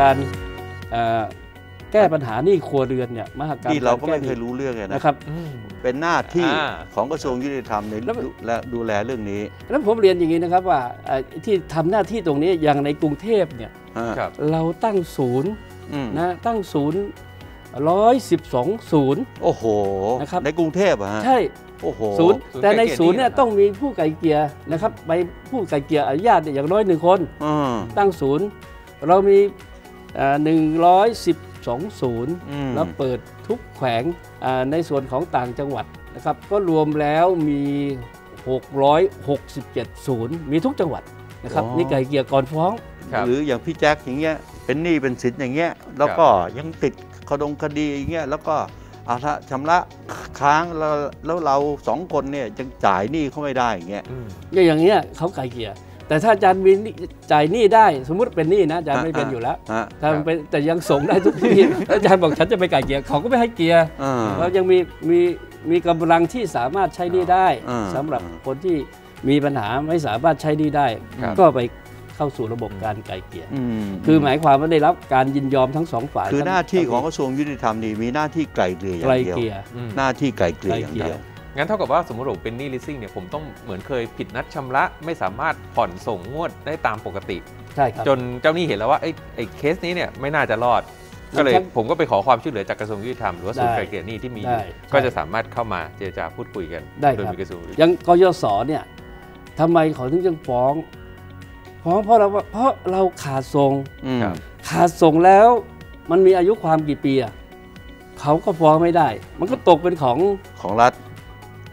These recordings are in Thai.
การเอ่อแก้ปัญหาหนี้ครัวเรือนเนี่ยมหกรรมที่เราก็แไม่เคยรู้เรื่องเลยนะนะครับอืมเป็นหน้าที่อ่าของกระทรวงยุติธรรมในแล้วดูและดูแลเรื่องนี้ แล้วผมเรียนอย่างนี้นะครับว่าเอ่อที่ทำหน้าที่ตรงนี้อย่างในกรุงเทพเนี่ยฮะครับเราตั้งศูนย์อืมนะตั้งศูนย์ร้อยสิบสองศูนย์โอ้โหนะครับในกรุงเทพอะฮะใช่โอ้โหศูนย์ศูนย์แต่ในไกลเกลี่ยศูนย์เนี่ยหนี้เหรอต้องมีผู้ไกลเกลี่ยนะครับ ไปผู้ไกลเกลี่ยอนุญาตเนี่ยอย่างน้อยหนึ่งคนอืมตั้งศูนย์เรามี หนึ่งร้อยสิบสองศูนย์อืมแล้วเปิดทุกแขวงอ่าในส่วนของต่างจังหวัดนะครับก็รวมแล้วมี 667ศูนย์มีทุกจังหวัดนะครับอ๋อนี่ไกลเกลี่ยก่อนฟ้องครับหรืออย่างพี่แจ็คอย่างเงี้ยเป็นหนี้เป็นสินอย่างเงี้ยแล้วก็ยังติดคดงคดีอย่างเงี้ยแล้วก็อาถ้าชำระค้างแล้วแล้วเราสองคนเนี่ยยังจ่ายหนี้เขาไม่ได้อย่างเงี้ยอืมอย่างเงี้ยเขาไกลเกลี่ย แต่ถ้าอาจารย์มีหนี้จ่ายหนี้ได้ สมมุติเป็นหนี้นะอาจารย์ไม่เป็นอยู่แล้วฮะถ้ามันเป็นแต่ยังส่งได้ทุกที่แล้วอาจารย์บอกฉันจะไปไกลเกลี่ยเขาก็ไม่ให้เกลี่ยอ่าเรายังมีมีมีกำลังที่สามารถใช้หนี้ได้อ่าสำหรับอ่าคนที่มีปัญหาไม่สามารถใช้หนี้ได้ครับก็ไปเข้าสู่ระบบการไกลเกลี่ยอืมคือหมายความว่าได้รับการยินยอมทั้งสองฝ่ายคือทั้หน้าที่ของกทั้ระทรวงยุติธรรมนี่มีหน้าที่ไกล่เกลี่ยอไกลย่างเดียวเกลี่ยอืมหน้าที่ไกล่เกลี่ยอย่างเดียว งั้นเท่ากับว่าสมมติผมเป็นหนี้ leasing เนี่ยผมต้องเหมือนเคยผิดนัดชำระไม่สามารถผ่อนส่งงวดได้ตามปกติ ใช่ครับ จนเจ้าหนี้เห็นแล้วว่าไอ้ไอ้เคสนี้เนี่ยไม่น่าจะรอด ก็เลยครับผมก็ไปขอความช่วยเหลือจากกระทรวงยุติธรรมหรือว่าศูนย์ได้ไกลเกลี่ยหนี้ที่มีอได้ยู่ก็จะสามารถเข้ามาเจรจาพูดคุยกันได้โดยครับมีกระทรวงยุติธรรมยังกยศเนี่ยทำไมเขาถึงยังฟ้องฟ้องเพราะเราเพราะเราขาดส่งอืมครับขาดส่งแล้วมันมีอายุความกี่ปีอะเขาก็ฟ้องไม่ได้ มันก็ตกเป็นของของรัฐ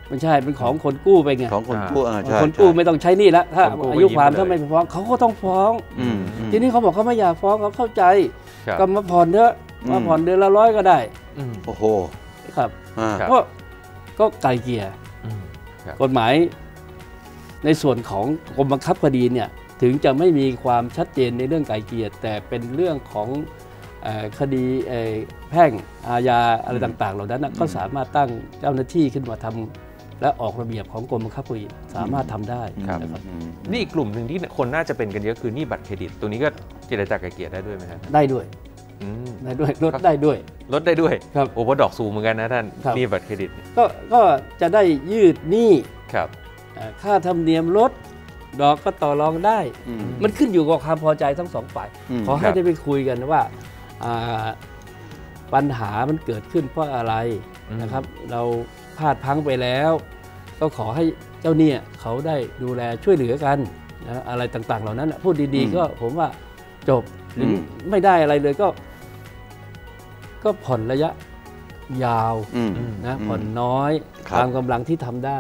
ไม่ใช่เป็นของคนกู้ไปไงของคนกู้อ่าใช่คนกู้ใช่ไม่ต้องใช้หนี่แล้วถ้าคนกู้อายุความไปยิ้มถ้าไม่เลยฟ้องเขาก็ต้องฟ้องอืมอืมทีนี้เขาบอกเขาไม่อยากฟ้องเขาเข้าใจครับก็มาผ่อนเถอะอืมมาผ่อนเดือนละร้อยก็ได้อืมโอ้โหครับอ่าครับก็ก็ไกลเกลี่ยอืมครับกฎหมาย ในส่วนของกรมบังคับคดีเนี่ยถึงจะไม่มีความชัดเจนในเรื่องไกลเกลี่ยแต่เป็นเรื่องของเออคดีเอ่อแพ่งอาญาอะไรอืมต่าง ๆ เหล่านั้นน่ะอืมก็สามารถตั้งเจ้าหน้าที่ขึ้นมาทำ และออกระเบียบของกรมบังคับคดีสามารถทำได้ครับนะครับอืมนี่อีกกลุ่มหนึ่งที่คนน่าจะเป็นกันเยอะคือหนี้บัตรเครดิต ตัวนี้ก็เจรจาไกลเกลี่ยได้ด้วยไหมครับได้ด้วยอืมได้ด้วยลดได้ด้วยลดได้ด้วยครับโอ้เพราะดอกสูงเหมือนกันนะท่านครับหนี้บัตรเครดิตก็ก็จะได้ยืดหนี้ครับเอ่อค่าธรรมเนียมลดดอกก็ต่อรองได้อืมมันขึ้นอยู่กับความพอใจทั้งสองฝ่ายมขอคให้รับได้ไปคุยกันว่าอ่าปัญหามันเกิดขึ้นเพราะอะไรอืมนะครับ เรา พลาดพลั้งไปแล้ว ก็ขอให้เจ้าเนี่ยเขาได้ดูแลช่วยเหลือกันนะอะไรต่างๆ เหล่านั้นน่ะพูดดีๆ ก็ผมว่าจบหรืออไม่ได้อะไรเลยก็ ก็ผ่อนระยะยาวอืมอืมนะอืมผ่อนน้อยครับตามกำลังที่ทำได้